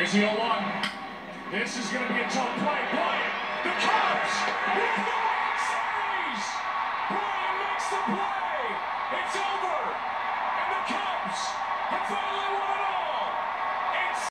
Here's the 0 1. This is going to be a tough play. Bryant, the Cubs with the World Series. Bryant makes the play. It's over. And the Cubs